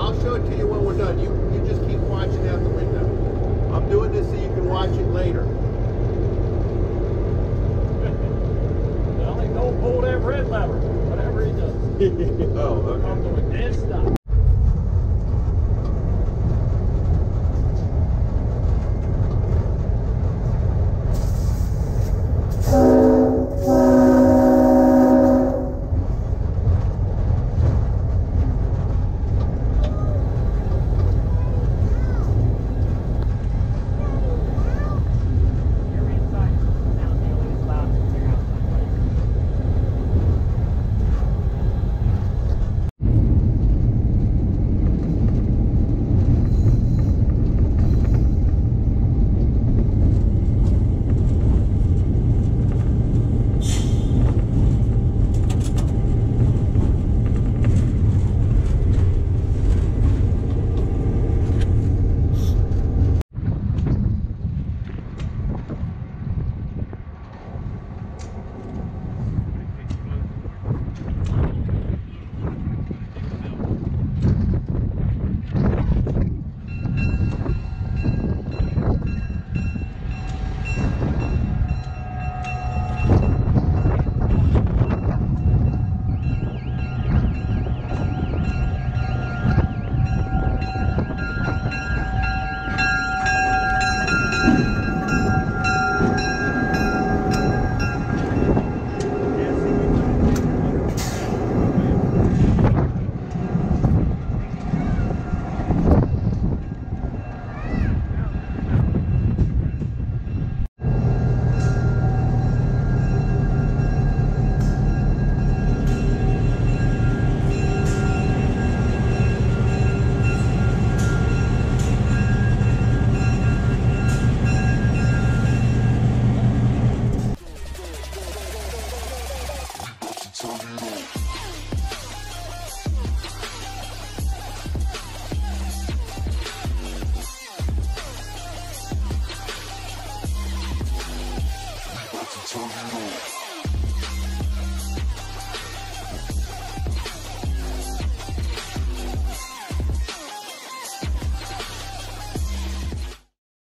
I'll show it to you when we're done. You, you just keep watching out the window. I'm doing this so you can watch it later. Well, he don't pull that red lever, whatever he does. oh, okay. サンド